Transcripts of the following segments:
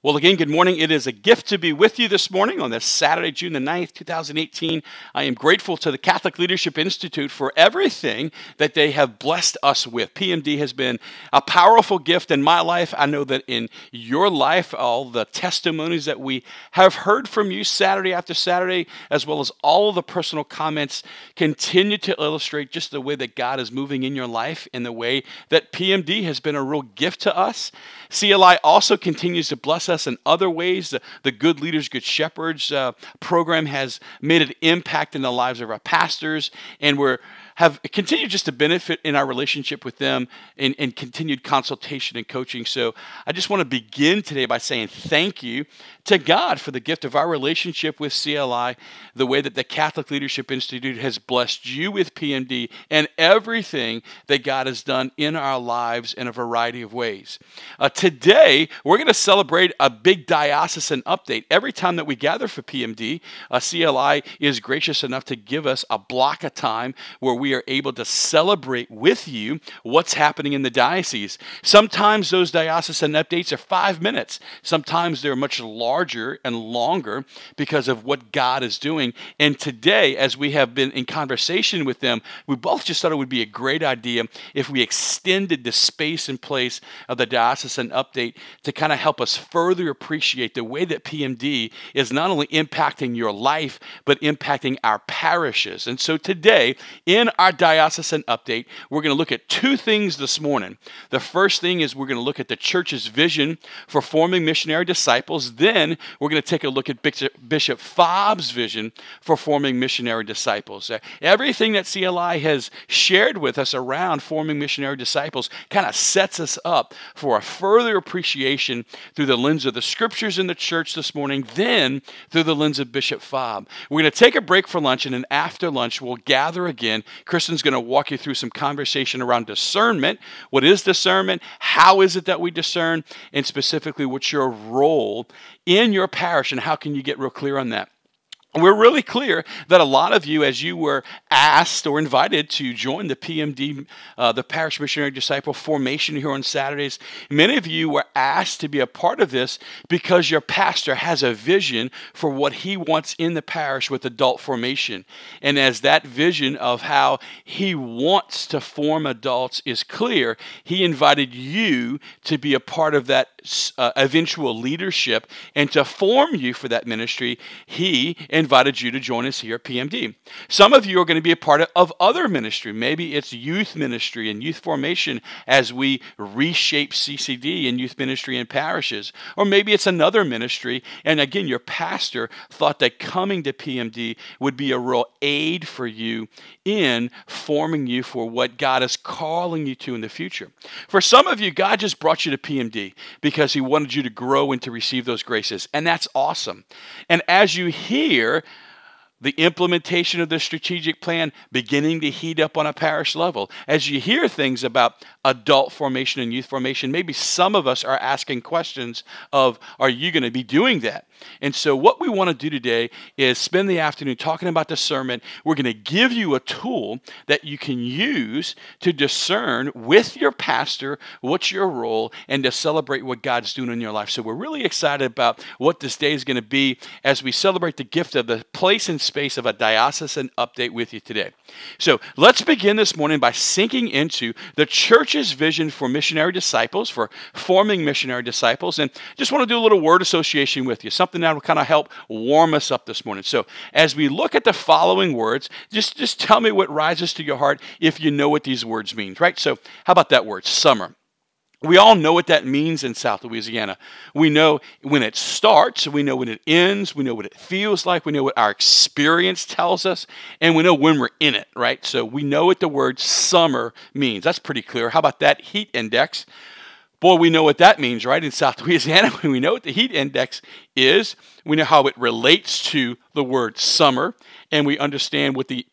Well, again, good morning. It is a gift to be with you this morning on this Saturday, June the 9th, 2018. I am grateful to the Catholic Leadership Institute for everything that they have blessed us with. PMD has been a powerful gift in my life. I know that in your life, all the testimonies that we have heard from you Saturday after Saturday, as well as all the personal comments, continue to illustrate just the way that God is moving in your life in the way that PMD has been a real gift to us. CLI also continues to bless us in other ways. The, the Good Leaders, Good Shepherds uh, program has made an impact in the lives of our pastors, and we're have continued just to benefit in our relationship with them and, and continued consultation and coaching. So I just want to begin today by saying thank you to God for the gift of our relationship with CLI, the way that the Catholic Leadership Institute has blessed you with PMD, and everything that God has done in our lives in a variety of ways. Uh, today, we're going to celebrate a big diocesan update. Every time that we gather for PMD, uh, CLI is gracious enough to give us a block of time where we we are able to celebrate with you what's happening in the diocese. Sometimes those diocesan updates are five minutes, sometimes they're much larger and longer because of what God is doing. And today, as we have been in conversation with them, we both just thought it would be a great idea if we extended the space and place of the diocesan update to kind of help us further appreciate the way that PMD is not only impacting your life, but impacting our parishes. And so today, in our diocesan update, we're going to look at two things this morning. The first thing is we're going to look at the church's vision for forming missionary disciples. Then we're going to take a look at Bishop Fabre's vision for forming missionary disciples. Uh, everything that CLI has shared with us around forming missionary disciples kind of sets us up for a further appreciation through the lens of the scriptures in the church this morning, then through the lens of Bishop Fabre. We're going to take a break for lunch, and then after lunch, we'll gather again Kristen's going to walk you through some conversation around discernment. What is discernment? How is it that we discern? And specifically, what's your role in your parish, and how can you get real clear on that? We're really clear that a lot of you, as you were asked or invited to join the PMD, uh, the Parish Missionary Disciple Formation here on Saturdays, many of you were asked to be a part of this because your pastor has a vision for what he wants in the parish with adult formation. And as that vision of how he wants to form adults is clear, he invited you to be a part of that uh, eventual leadership and to form you for that ministry. He invited you to join us here at PMD. Some of you are going to be a part of, other ministry. Maybe it's youth ministry and youth formation as we reshape CCD and youth ministry in parishes. Or maybe it's another ministry. And again, your pastor thought that coming to PMD would be a real aid for you in forming you for what God is calling you to in the future. For some of you, God just brought you to PMD because He wanted you to grow and to receive those graces. And that's awesome. And as you hear, year, the implementation of the strategic plan beginning to heat up on a parish level. As you hear things about adult formation and youth formation, maybe some of us are asking questions of, are you going to be doing that? And so, what we want to do today is spend the afternoon talking about discernment. We're going to give you a tool that you can use to discern with your pastor what's your role and to celebrate what God's doing in your life. So, we're really excited about what this day is going to be as we celebrate the gift of the place and space of a diocesan update with you today. So, let's begin this morning by sinking into the church's vision for missionary disciples, for forming missionary disciples. And just want to do a little word association with you. Something something that will kind of help warm us up this morning. So, as we look at the following words, just, just tell me what rises to your heart if you know what these words mean, right? So, how about that word, summer? We all know what that means in South Louisiana. We know when it starts, we know when it ends, we know what it feels like, we know what our experience tells us, and we know when we're in it, right? So we know what the word summer means. That's pretty clear. How about that heat index? Boy, we know what that means, right? In South Louisiana, we know what the heat index is. We know how it relates to the word summer, and we understand what the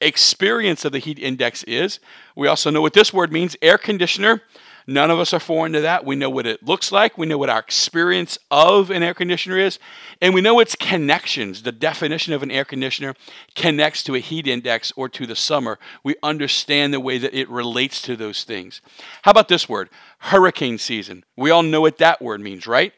experience of the heat index is. We also know what this word means air conditioner. None of us are foreign to that. We know what it looks like. We know what our experience of an air conditioner is. And we know its connections. The definition of an air conditioner connects to a heat index or to the summer. We understand the way that it relates to those things. How about this word? Hurricane season. We all know what that word means, right?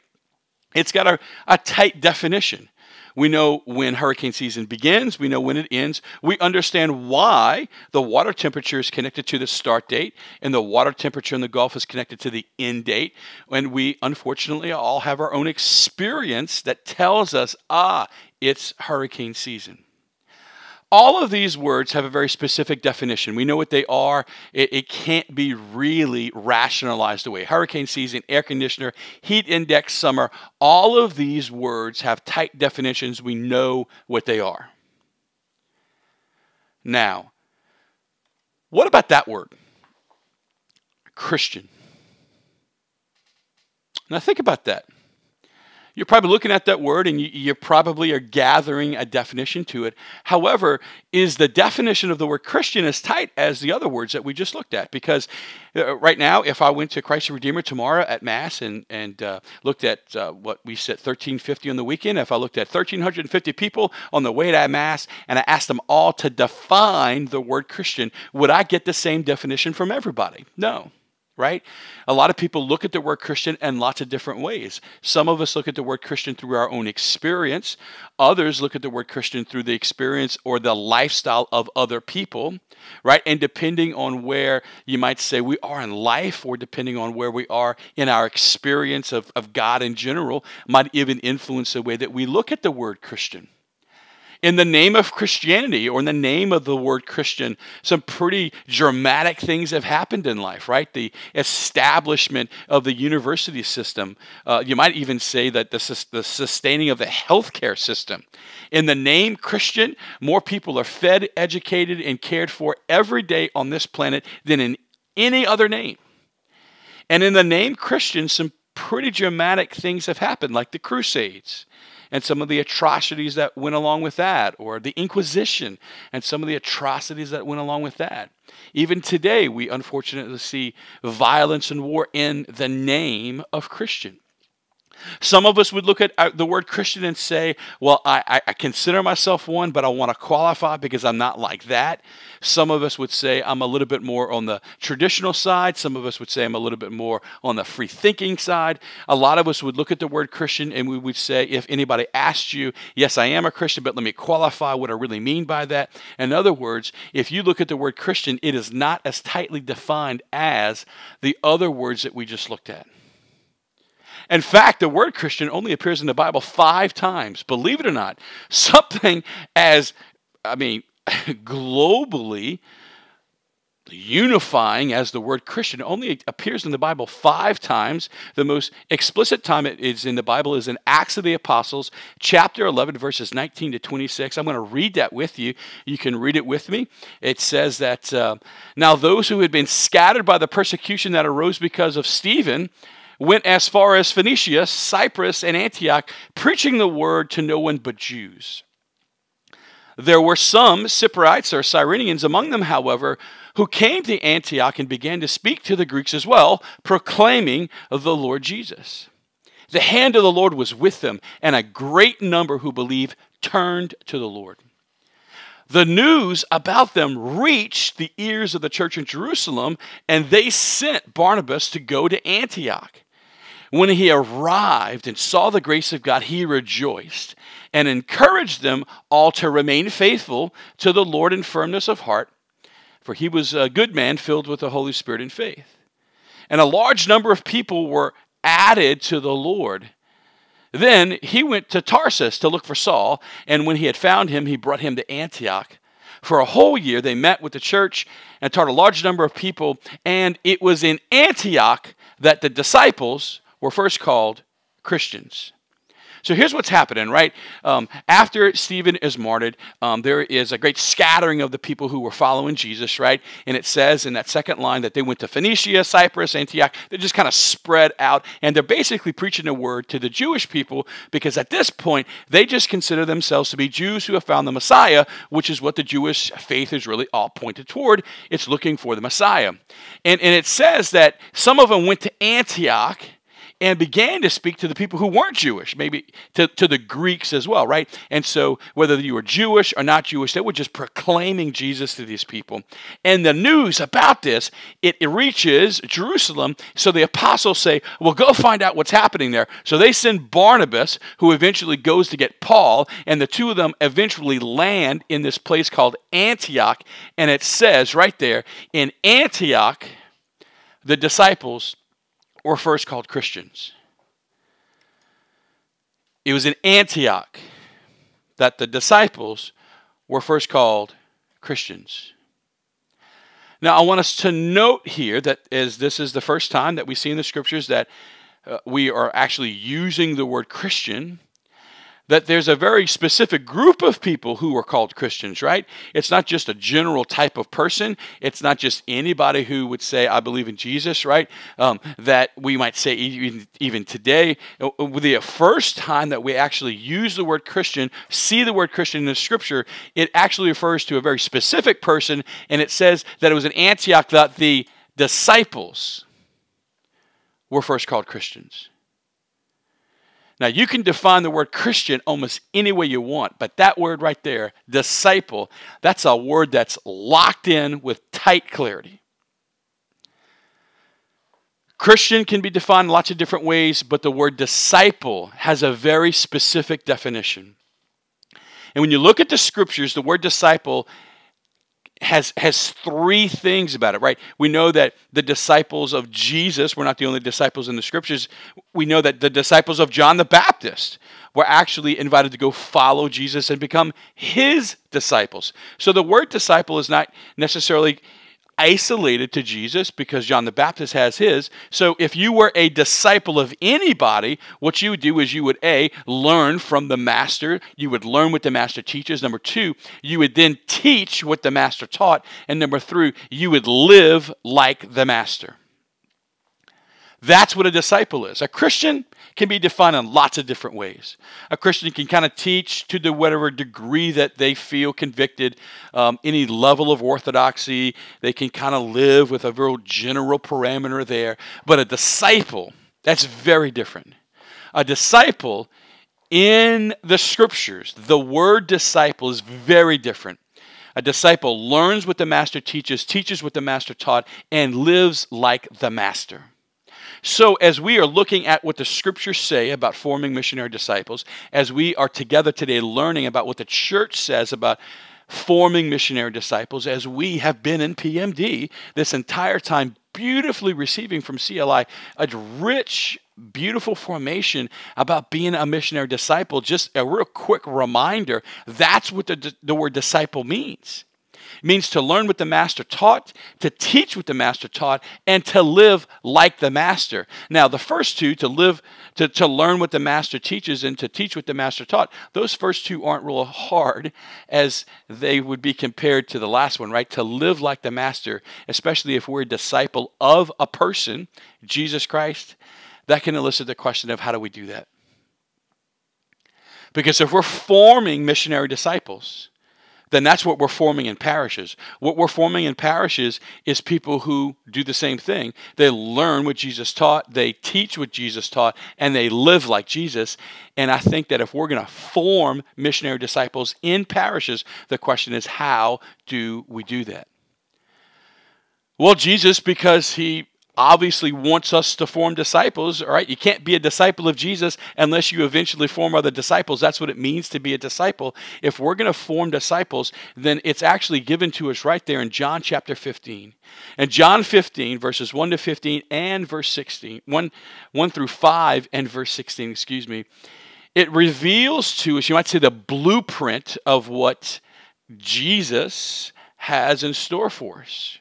It's got a, a tight definition. We know when hurricane season begins, we know when it ends. We understand why the water temperature is connected to the start date and the water temperature in the Gulf is connected to the end date. And we unfortunately all have our own experience that tells us, ah, it's hurricane season. All of these words have a very specific definition. We know what they are. It, it, can't be really rationalized away. Hurricane season, air conditioner, heat index, summer, all of these words have tight definitions. We know what they are. Now, what about that word? Christian. Now, think about that. You're probably looking at that word and you, you, probably are gathering a definition to it. However, is the definition of the word Christian as tight as the other words that we just looked at? Because uh, right now, if I went to Christ the Redeemer tomorrow at Mass and, and uh, looked at uh, what we said 1350 on the weekend, if I looked at 1350 people on the way to Mass and I asked them all to define the word Christian, would I get the same definition from everybody? No right? A lot of people look at the word Christian in lots of different ways. Some of us look at the word Christian through our own experience, others look at the word Christian through the experience or the lifestyle of other people, right? And depending on where you might say we are in life, or depending on where we are in our experience of, of God in general, might even influence the way that we look at the word Christian in the name of Christianity or in the name of the word Christian, some pretty dramatic things have happened in life, right? The establishment of the university system. Uh, you might even say that the, the sustaining of the healthcare system. In the name Christian, more people are fed, educated, and cared for every day on this planet than in any other name. And in the name Christian, some pretty dramatic things have happened, like the Crusades and some of the atrocities that went along with that, or the Inquisition and some of the atrocities that went along with that. Even today, we unfortunately see violence and war in the name of Christian. Some of us would look at uh, the word Christian and say, Well, I, I consider myself one, but I want to qualify because I'm not like that. Some of us would say, I'm a little bit more on the traditional side. Some of us would say, I'm a little bit more on the free thinking side. A lot of us would look at the word Christian and we would say, If anybody asked you, Yes, I am a Christian, but let me qualify what I really mean by that. In other words, if you look at the word Christian, it is not as tightly defined as the other words that we just looked at. In fact, the word Christian only appears in the Bible five times. Believe it or not, something as, I mean, globally unifying as the word Christian only appears in the Bible five times. The most explicit time it is in the Bible is in Acts of the Apostles, chapter 11, verses 19 to 26. I'm going to read that with you. You can read it with me. It says that uh, now those who had been scattered by the persecution that arose because of Stephen went as far as Phoenicia, Cyprus, and Antioch, preaching the word to no one but Jews. There were some Cypriotes or Cyrenians among them, however, who came to Antioch and began to speak to the Greeks as well, proclaiming the Lord Jesus. The hand of the Lord was with them, and a great number who believed turned to the Lord. The news about them reached the ears of the church in Jerusalem, and they sent Barnabas to go to Antioch. When he arrived and saw the grace of God, he rejoiced and encouraged them all to remain faithful to the Lord in firmness of heart, for he was a good man filled with the Holy Spirit and faith. And a large number of people were added to the Lord. Then he went to Tarsus to look for Saul, and when he had found him, he brought him to Antioch. For a whole year, they met with the church and taught a large number of people, and it was in Antioch that the disciples were first called Christians. So here's what's happening, right? Um, after Stephen is martyred, um, there is a great scattering of the people who were following Jesus, right? And it says in that second line that they went to Phoenicia, Cyprus, Antioch. They just kind of spread out, and they're basically preaching the word to the Jewish people because at this point, they just consider themselves to be Jews who have found the Messiah, which is what the Jewish faith is really all pointed toward. It's looking for the Messiah. And, and it says that some of them went to Antioch and began to speak to the people who weren't Jewish, maybe to, to the Greeks as well, right? And so, whether you were Jewish or not Jewish, they were just proclaiming Jesus to these people. And the news about this, it, it reaches Jerusalem. So the apostles say, Well, go find out what's happening there. So they send Barnabas, who eventually goes to get Paul, and the two of them eventually land in this place called Antioch. And it says right there, in Antioch, the disciples were first called Christians. It was in Antioch that the disciples were first called Christians. Now, I want us to note here that as this is the first time that we see in the scriptures that uh, we are actually using the word Christian that there's a very specific group of people who are called Christians, right? It's not just a general type of person. It's not just anybody who would say, I believe in Jesus, right? Um, that we might say even, even today. Uh, uh, the first time that we actually use the word Christian, see the word Christian in the scripture, it actually refers to a very specific person, and it says that it was in Antioch that the disciples were first called Christians. Now, you can define the word Christian almost any way you want, but that word right there, disciple, that's a word that's locked in with tight clarity. Christian can be defined in lots of different ways, but the word disciple has a very specific definition. And when you look at the scriptures, the word disciple has has three things about it, right? We know that the disciples of Jesus were not the only disciples in the scriptures. We know that the disciples of John the Baptist were actually invited to go follow Jesus and become his disciples. So the word disciple is not necessarily isolated to Jesus because John the Baptist has his. So if you were a disciple of anybody, what you would do is you would A, learn from the master. You would learn what the master teaches. Number two, you would then teach what the master taught. And number three, you would live like the master. That's what a disciple is. A Christian can be defined in lots of different ways. A Christian can kind of teach to the whatever degree that they feel convicted, um, any level of orthodoxy. They can kind of live with a real general parameter there. But a disciple, that's very different. A disciple in the scriptures, the word disciple is very different. A disciple learns what the master teaches, teaches what the master taught, and lives like the master. So, as we are looking at what the scriptures say about forming missionary disciples, as we are together today learning about what the church says about forming missionary disciples, as we have been in PMD this entire time, beautifully receiving from CLI a rich, beautiful formation about being a missionary disciple. Just a real quick reminder that's what the, the word disciple means. Means to learn what the master taught, to teach what the master taught, and to live like the master. Now, the first two, to live, to, to learn what the master teaches and to teach what the master taught, those first two aren't real hard as they would be compared to the last one, right? To live like the master, especially if we're a disciple of a person, Jesus Christ, that can elicit the question of how do we do that? Because if we're forming missionary disciples, then that's what we're forming in parishes. What we're forming in parishes is people who do the same thing. They learn what Jesus taught, they teach what Jesus taught, and they live like Jesus. And I think that if we're going to form missionary disciples in parishes, the question is how do we do that? Well, Jesus, because he obviously wants us to form disciples, all right? You can't be a disciple of Jesus unless you eventually form other disciples. That's what it means to be a disciple. If we're going to form disciples, then it's actually given to us right there in John chapter 15. And John 15, verses 1 to 15 and verse 16, 1, 1 through 5 and verse 16, excuse me, it reveals to us, you might say, the blueprint of what Jesus has in store for us.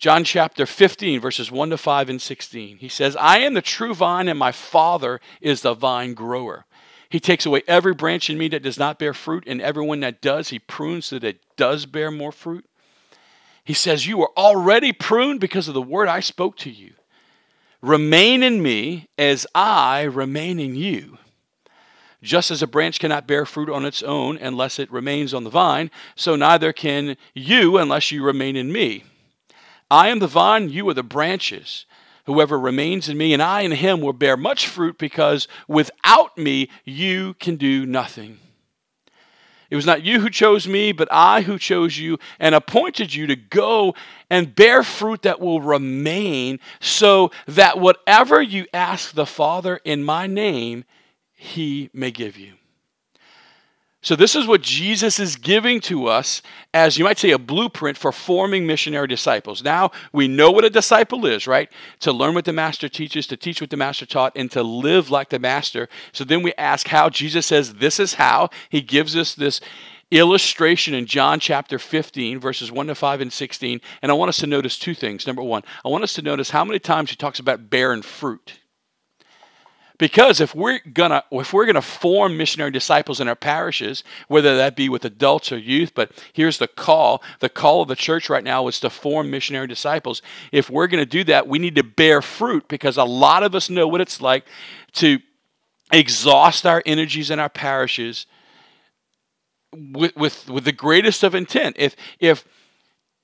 John chapter 15, verses 1 to 5 and 16. He says, I am the true vine, and my Father is the vine grower. He takes away every branch in me that does not bear fruit, and everyone that does, he prunes so that it does bear more fruit. He says, You are already pruned because of the word I spoke to you. Remain in me as I remain in you. Just as a branch cannot bear fruit on its own unless it remains on the vine, so neither can you unless you remain in me. I am the vine, you are the branches. Whoever remains in me and I in him will bear much fruit because without me you can do nothing. It was not you who chose me, but I who chose you and appointed you to go and bear fruit that will remain, so that whatever you ask the Father in my name, he may give you. So, this is what Jesus is giving to us as you might say a blueprint for forming missionary disciples. Now we know what a disciple is, right? To learn what the master teaches, to teach what the master taught, and to live like the master. So then we ask how Jesus says this is how. He gives us this illustration in John chapter 15, verses 1 to 5 and 16. And I want us to notice two things. Number one, I want us to notice how many times he talks about bearing fruit. Because if we're gonna if we're gonna form missionary disciples in our parishes, whether that be with adults or youth, but here's the call. The call of the church right now is to form missionary disciples. If we're gonna do that, we need to bear fruit because a lot of us know what it's like to exhaust our energies in our parishes with, with, with the greatest of intent. If if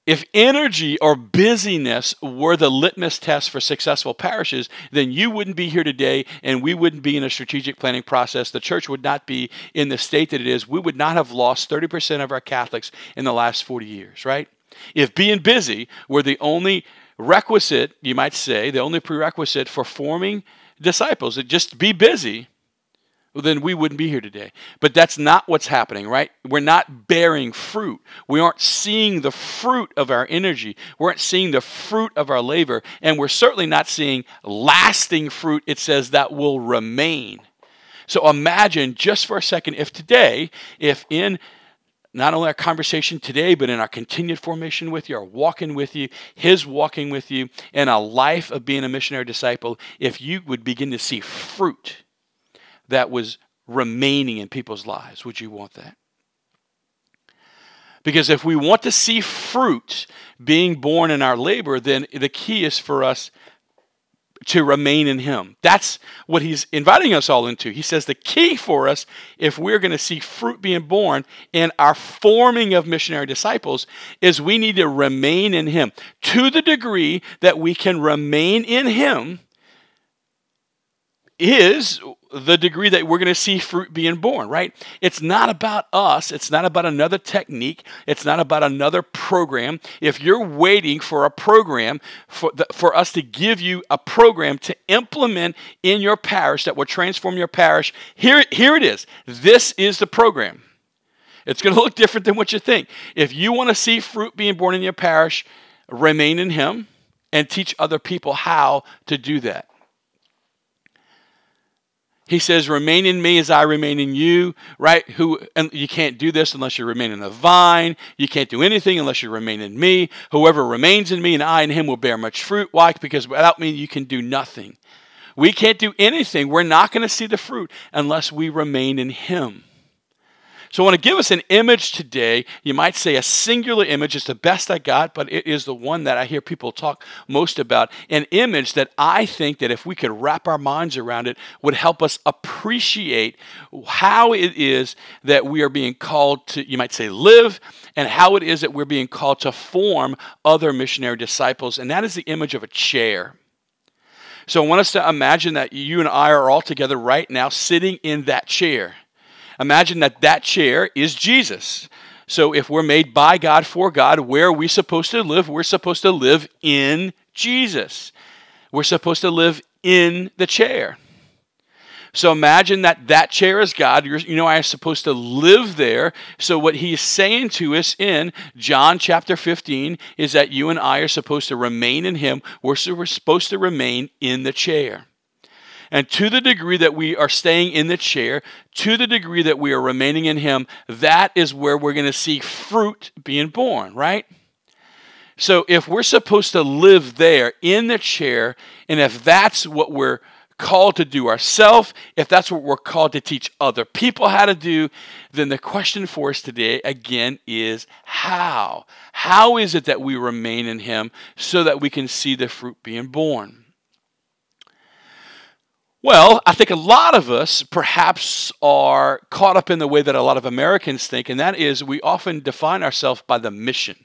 if energy or busyness were the litmus test for successful parishes, then you wouldn't be here today and we wouldn't be in a strategic planning process. The church would not be in the state that it is. We would not have lost 30% of our Catholics in the last 40 years, right? If being busy were the only requisite, you might say, the only prerequisite for forming disciples, it just be busy, then we wouldn't be here today. But that's not what's happening, right? We're not bearing fruit. We aren't seeing the fruit of our energy. We aren't seeing the fruit of our labor. And we're certainly not seeing lasting fruit, it says, that will remain. So imagine just for a second if today, if in not only our conversation today, but in our continued formation with you, our walking with you, His walking with you, and a life of being a missionary disciple, if you would begin to see fruit that was remaining in people's lives. Would you want that? Because if we want to see fruit being born in our labor, then the key is for us to remain in Him. That's what He's inviting us all into. He says the key for us, if we're going to see fruit being born in our forming of missionary disciples, is we need to remain in Him. To the degree that we can remain in Him, is the degree that we're going to see fruit being born, right? It's not about us. It's not about another technique. It's not about another program. If you're waiting for a program, for, the, for us to give you a program to implement in your parish that will transform your parish, here, here it is. This is the program. It's going to look different than what you think. If you want to see fruit being born in your parish, remain in Him and teach other people how to do that. He says, Remain in me as I remain in you, right? Who and you can't do this unless you remain in the vine. You can't do anything unless you remain in me. Whoever remains in me and I in him will bear much fruit. Why? Because without me you can do nothing. We can't do anything. We're not going to see the fruit unless we remain in him. So I want to give us an image today. You might say a singular image. It's the best I got, but it is the one that I hear people talk most about. An image that I think that if we could wrap our minds around it would help us appreciate how it is that we are being called to, you might say, live, and how it is that we're being called to form other missionary disciples. And that is the image of a chair. So I want us to imagine that you and I are all together right now sitting in that chair. Imagine that that chair is Jesus. So if we're made by God for God, where are we supposed to live? We're supposed to live in Jesus. We're supposed to live in the chair. So imagine that that chair is God. You're, you know, I am supposed to live there. So what he's saying to us in John chapter 15 is that you and I are supposed to remain in him. We're, we're supposed to remain in the chair. And to the degree that we are staying in the chair, to the degree that we are remaining in Him, that is where we're going to see fruit being born, right? So if we're supposed to live there in the chair, and if that's what we're called to do ourselves, if that's what we're called to teach other people how to do, then the question for us today again is how? How is it that we remain in Him so that we can see the fruit being born? Well, I think a lot of us perhaps are caught up in the way that a lot of Americans think, and that is we often define ourselves by the mission,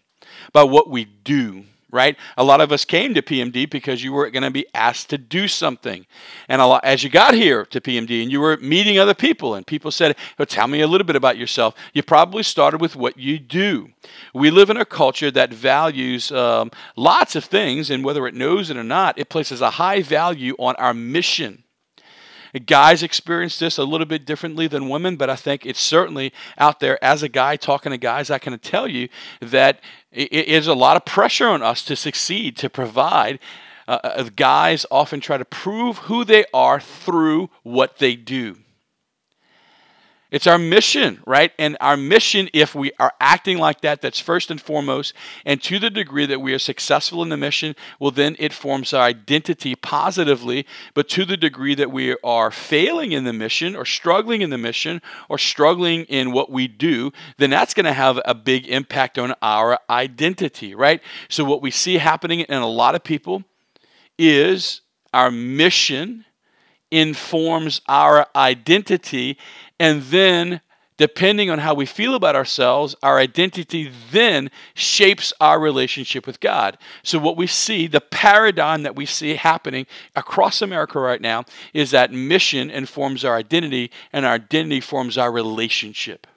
by what we do, right? A lot of us came to PMD because you were going to be asked to do something. And a lot, as you got here to PMD and you were meeting other people, and people said, oh, Tell me a little bit about yourself, you probably started with what you do. We live in a culture that values um, lots of things, and whether it knows it or not, it places a high value on our mission. Guys experience this a little bit differently than women, but I think it's certainly out there. As a guy talking to guys, I can tell you that it is a lot of pressure on us to succeed, to provide. Uh, uh guys often try to prove who they are through what they do. It's our mission, right? And our mission, if we are acting like that, that's first and foremost. And to the degree that we are successful in the mission, well, then it forms our identity positively. But to the degree that we are failing in the mission, or struggling in the mission, or struggling in what we do, then that's going to have a big impact on our identity, right? So, what we see happening in a lot of people is our mission informs our identity and then, depending on how we feel about ourselves, our identity then shapes our relationship with God. So, what we see, the paradigm that we see happening across America right now, is that mission informs our identity, and our identity forms our relationship.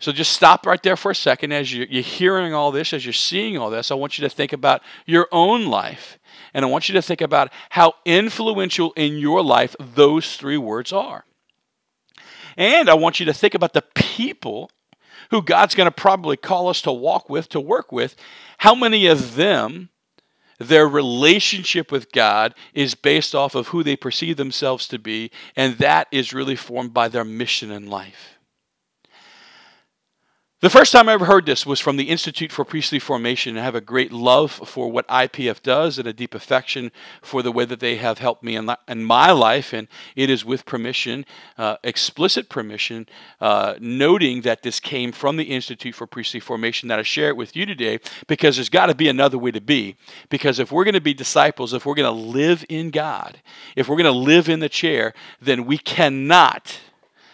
So just stop right there for a second as you're, hearing all this, as you're seeing all this. I want you to think about your own life. And I want you to think about how influential in your life those three words are. And I want you to think about the people who God's going to probably call us to walk with, to work with. How many of them, their relationship with God is based off of who they perceive themselves to be, and that is really formed by their mission in life. The first time I ever heard this was from the Institute for Priestly Formation. I have a great love for what IPF does and a deep affection for the way that they have helped me in, in my life. And it is with permission, uh, explicit permission, uh, noting that this came from the Institute for Priestly Formation that I share it with you today because there's got to be another way to be. Because if we're going to be disciples, if we're going to live in God, if we're going to live in the chair, then we cannot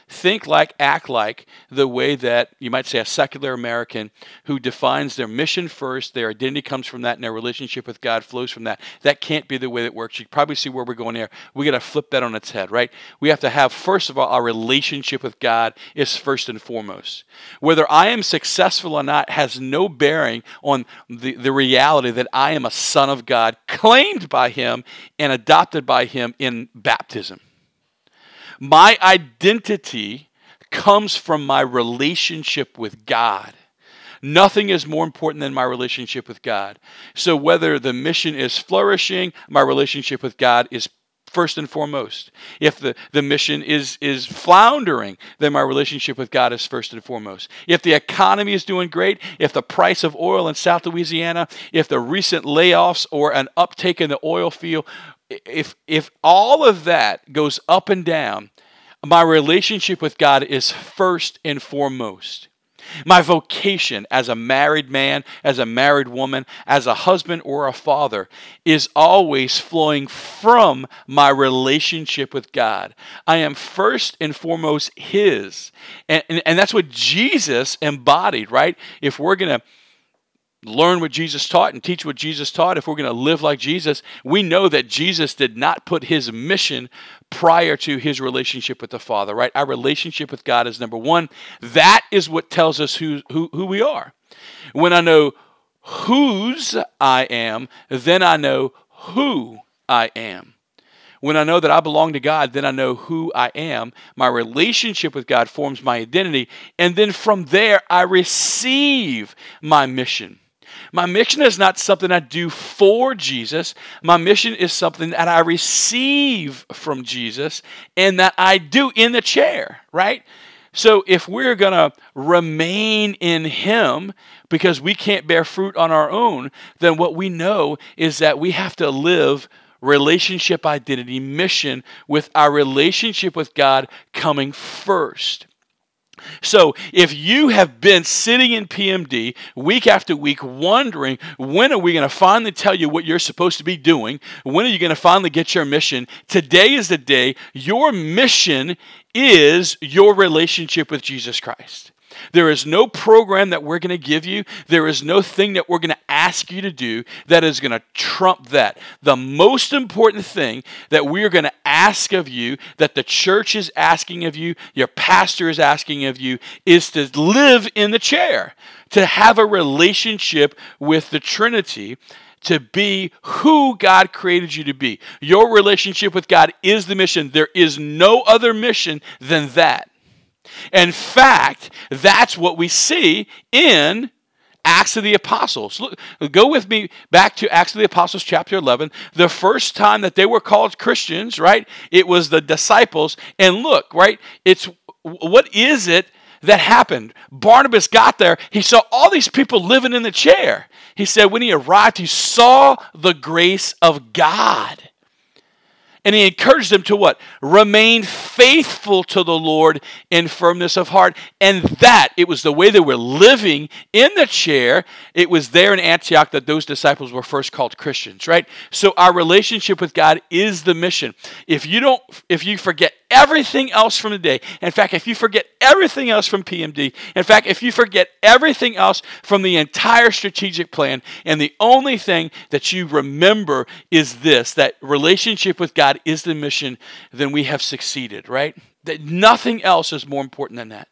think like, act like the way that you might say a secular American who defines their mission first, their identity comes from that, and their relationship with God flows from that. That can't be the way that works. You probably see where we're going here. We got to flip that on its head, right? We have to have, first of all, our relationship with God is first and foremost. Whether I am successful or not has no bearing on the, the reality that I am a son of God, claimed by Him and adopted by Him in baptism. My identity comes from my relationship with God. Nothing is more important than my relationship with God. So, whether the mission is flourishing, my relationship with God is first and foremost. If the, the mission is, is floundering, then my relationship with God is first and foremost. If the economy is doing great, if the price of oil in South Louisiana, if the recent layoffs or an uptake in the oil field if if all of that goes up and down, my relationship with God is first and foremost. My vocation as a married man, as a married woman, as a husband or a father is always flowing from my relationship with God. I am first and foremost His. And, and, and that's what Jesus embodied, right? If we're going to learn what Jesus taught and teach what Jesus taught, if we're going to live like Jesus, we know that Jesus did not put his mission prior to his relationship with the Father, right? Our relationship with God is number one. That is what tells us who, who, who we are. When I know whose I am, then I know who I am. When I know that I belong to God, then I know who I am. My relationship with God forms my identity. And then from there, I receive my mission. My mission is not something I do for Jesus. My mission is something that I receive from Jesus and that I do in the chair, right? So if we're going to remain in Him because we can't bear fruit on our own, then what we know is that we have to live relationship identity mission with our relationship with God coming first. So, if you have been sitting in PMD week after week wondering when are we going to finally tell you what you're supposed to be doing, when are you going to finally get your mission, today is the day. Your mission is your relationship with Jesus Christ. There is no program that we're going to give you. There is no thing that we're going to ask you to do that is going to trump that. The most important thing that we are going to ask of you, that the church is asking of you, your pastor is asking of you, is to live in the chair, to have a relationship with the Trinity to be who God created you to be. Your relationship with God is the mission. There is no other mission than that. In fact, that's what we see in Acts of the Apostles. Look, go with me back to Acts of the Apostles, chapter 11. The first time that they were called Christians, right? It was the disciples. And look, right? It's what is it that happened? Barnabas got there. He saw all these people living in the chair. He said, when he arrived, he saw the grace of God. And he encouraged them to what? Remain faithful to the Lord in firmness of heart. And that, it was the way they were living in the chair. It was there in Antioch that those disciples were first called Christians, right? So our relationship with God is the mission. If you don't, if you forget everything else from the day. In fact, if you forget everything else from PMD, in fact, if you forget everything else from the entire strategic plan, and the only thing that you remember is this that relationship with God is the mission, then we have succeeded, right? That nothing else is more important than that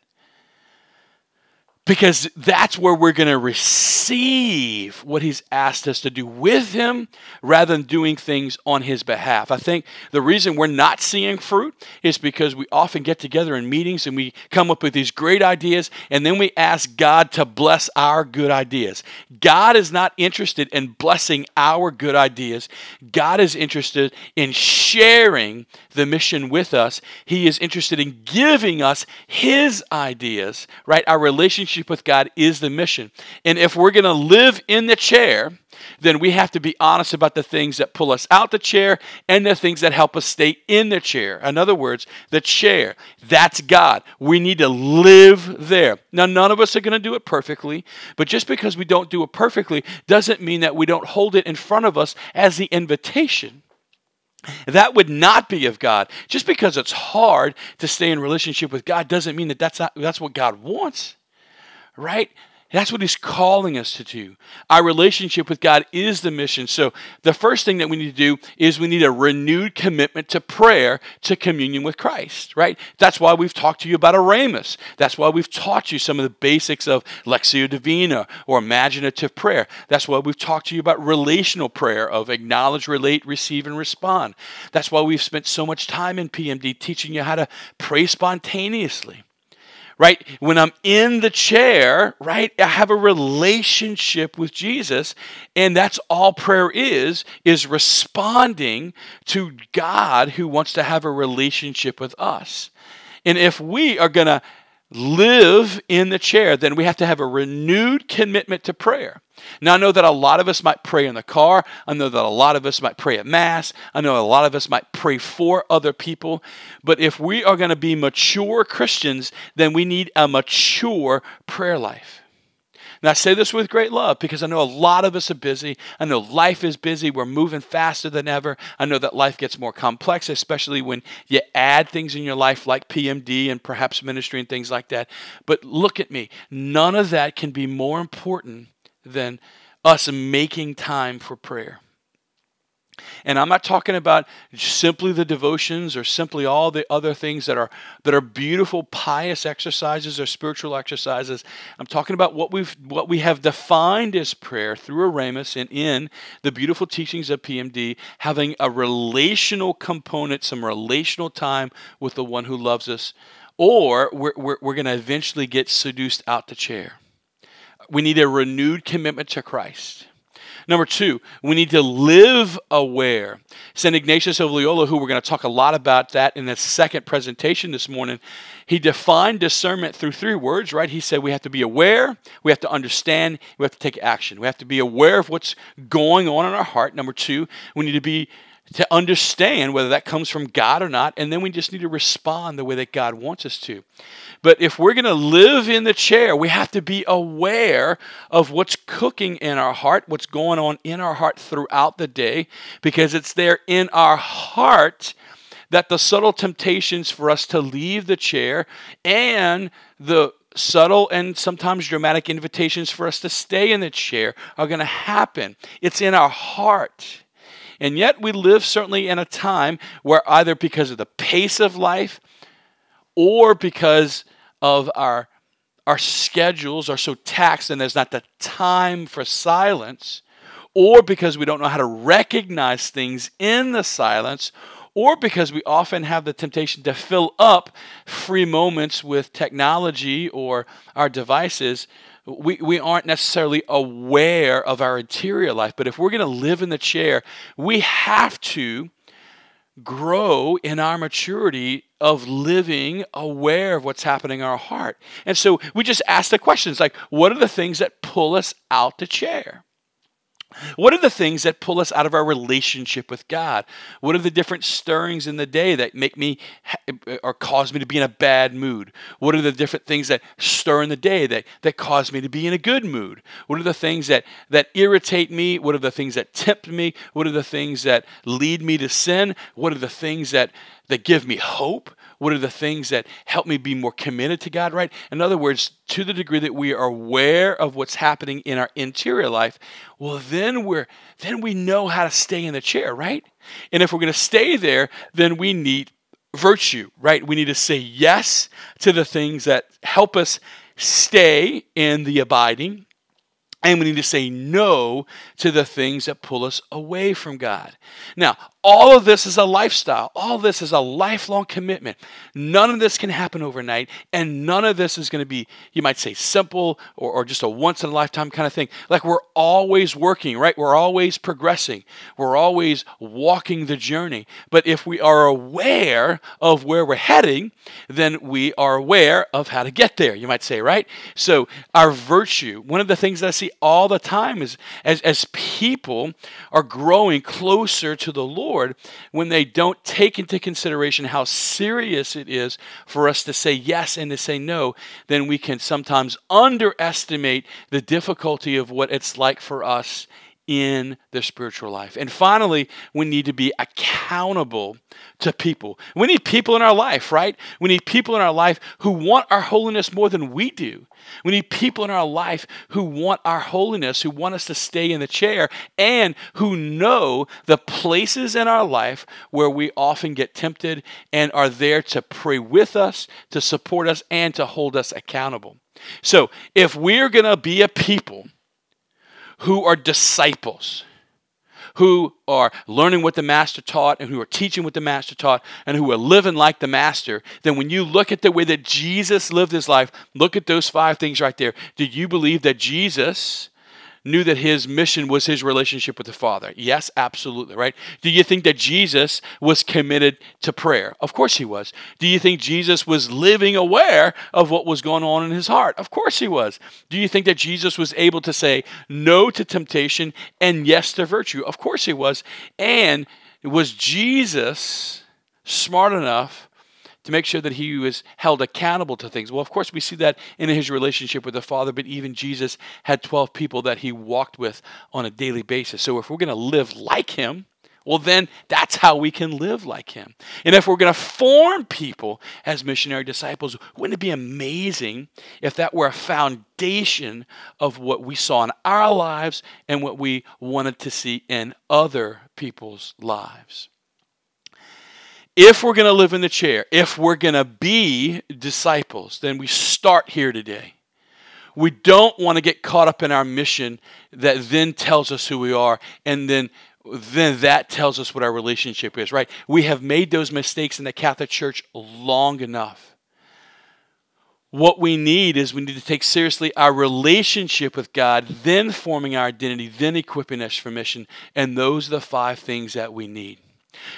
because that's where we're going to receive what he's asked us to do with him rather than doing things on his behalf. I think the reason we're not seeing fruit is because we often get together in meetings and we come up with these great ideas and then we ask God to bless our good ideas. God is not interested in blessing our good ideas. God is interested in sharing the mission with us. He is interested in giving us his ideas, right? Our relationship relationship with God is the mission. And if we're going to live in the chair, then we have to be honest about the things that pull us out the chair and the things that help us stay in the chair. In other words, the chair, that's God. We need to live there. Now, none of us are going to do it perfectly, but just because we don't do it perfectly doesn't mean that we don't hold it in front of us as the invitation. That would not be of God. Just because it's hard to stay in relationship with God doesn't mean that that's, not, that's what God wants right? That's what he's calling us to do. Our relationship with God is the mission. So, the first thing that we need to do is we need a renewed commitment to prayer, to communion with Christ, right? That's why we've talked to you about Oremus. That's why we've taught you some of the basics of Lectio Divina or imaginative prayer. That's why we've talked to you about relational prayer of acknowledge, relate, receive, and respond. That's why we've spent so much time in PMD teaching you how to pray spontaneously right? When I'm in the chair, right, I have a relationship with Jesus, and that's all prayer is is responding to God who wants to have a relationship with us. And if we are going to live in the chair, then we have to have a renewed commitment to prayer. Now, I know that a lot of us might pray in the car. I know that a lot of us might pray at Mass. I know a lot of us might pray for other people. But if we are going to be mature Christians, then we need a mature prayer life. And I say this with great love because I know a lot of us are busy. I know life is busy. We're moving faster than ever. I know that life gets more complex, especially when you add things in your life like PMD and perhaps ministry and things like that. But look at me. None of that can be more important than us making time for prayer. And I'm not talking about simply the devotions or simply all the other things that are that are beautiful pious exercises or spiritual exercises. I'm talking about what we've what we have defined as prayer through Oremus and in the beautiful teachings of PMD, having a relational component, some relational time with the one who loves us, or we're, we're, we're going to eventually get seduced out the chair. We need a renewed commitment to Christ. Number two, we need to live aware. St. Ignatius of Loyola, who we're going to talk a lot about that in the second presentation this morning, he defined discernment through three words, right? He said we have to be aware, we have to understand, we have to take action. We have to be aware of what's going on in our heart. Number two, we need to be to understand whether that comes from God or not, and then we just need to respond the way that God wants us to. But if we're going to live in the chair, we have to be aware of what's cooking in our heart, what's going on in our heart throughout the day, because it's there in our heart that the subtle temptations for us to leave the chair and the subtle and sometimes dramatic invitations for us to stay in the chair are going to happen. It's in our heart. And yet, we live certainly in a time where either because of the pace of life or because of our, our schedules are so taxed and there's not the time for silence, or because we don't know how to recognize things in the silence, or because we often have the temptation to fill up free moments with technology or our devices, we, we aren't necessarily aware of our interior life. But if we're going to live in the chair, we have to grow in our maturity of living aware of what's happening in our heart. And so we just ask the questions like, what are the things that pull us out the chair? What are the things that pull us out of our relationship with God? What are the different stirrings in the day that make me or cause me to be in a bad mood? What are the different things that stir in the day that, that cause me to be in a good mood? What are the things that, that irritate me? What are the things that tempt me? What are the things that lead me to sin? What are the things that, that give me hope? What are the things that help me be more committed to God, right? In other words, to the degree that we are aware of what's happening in our interior life, well, then we're then we know how to stay in the chair, right? And if we're going to stay there, then we need virtue, right? We need to say yes to the things that help us stay in the abiding and we need to say no to the things that pull us away from God. Now, all of this is a lifestyle. All this is a lifelong commitment. None of this can happen overnight, and none of this is going to be, you might say, simple or, or just a once in a lifetime kind of thing. Like we're always working, right? We're always progressing. We're always walking the journey. But if we are aware of where we're heading, then we are aware of how to get there, you might say, right? So, our virtue, one of the things that I see all the time is as, as people are growing closer to the Lord when they don't take into consideration how serious it is for us to say yes and to say no, then we can sometimes underestimate the difficulty of what it's like for us in their spiritual life. And finally, we need to be accountable to people. We need people in our life, right? We need people in our life who want our holiness more than we do. We need people in our life who want our holiness, who want us to stay in the chair, and who know the places in our life where we often get tempted and are there to pray with us, to support us, and to hold us accountable. So, if we're going to be a people who are disciples, who are learning what the master taught and who are teaching what the master taught and who are living like the master, then when you look at the way that Jesus lived his life, look at those five things right there. Do you believe that Jesus knew that his mission was his relationship with the Father? Yes, absolutely, right? Do you think that Jesus was committed to prayer? Of course he was. Do you think Jesus was living aware of what was going on in his heart? Of course he was. Do you think that Jesus was able to say no to temptation and yes to virtue? Of course he was. And was Jesus smart enough to make sure that he was held accountable to things. Well, of course, we see that in his relationship with the Father, but even Jesus had 12 people that he walked with on a daily basis. So if we're going to live like him, well, then that's how we can live like him. And if we're going to form people as missionary disciples, wouldn't it be amazing if that were a foundation of what we saw in our lives and what we wanted to see in other people's lives? If we're going to live in the chair, if we're going to be disciples, then we start here today. We don't want to get caught up in our mission that then tells us who we are and then then that tells us what our relationship is, right? We have made those mistakes in the Catholic Church long enough. What we need is we need to take seriously our relationship with God, then forming our identity, then equipping us for mission. And those are the five things that we need.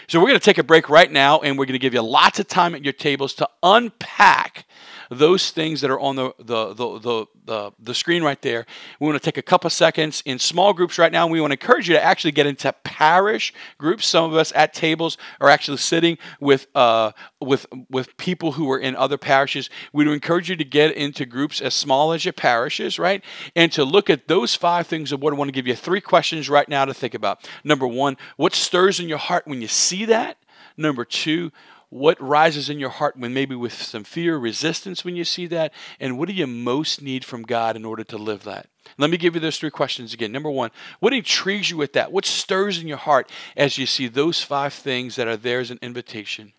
So we're going to take a break right now, and we're going to give you lots of time at your tables to unpack those things that are on the, the, the, the, the, screen right there. We want to take a couple seconds in small groups right now. And we want to encourage you to actually get into parish groups. Some of us at tables are actually sitting with, uh, with, with people who are in other parishes. We would encourage you to get into groups as small as your parishes, right? And to look at those five things of what I want to give you three questions right now to think about. Number one, what stirs in your heart when you see that? Number two, what rises in your heart when maybe with some fear, resistance when you see that? And what do you most need from God in order to live that? Let me give you those three questions again. Number one, what intrigues you with that? What stirs in your heart as you see those five things that are there as an invitation?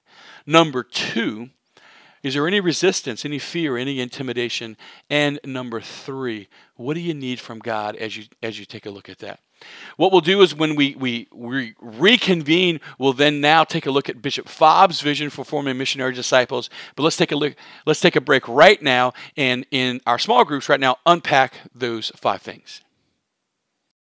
Number two, is there any resistance, any fear, any intimidation? And number three, what do you need from God as you as you take a look at that? What we'll do is when we, we, we reconvene, we'll then now take a look at Bishop Fabre's vision for forming missionary disciples. But let's take a look, let's take a break right now and in our small groups right now unpack those five things.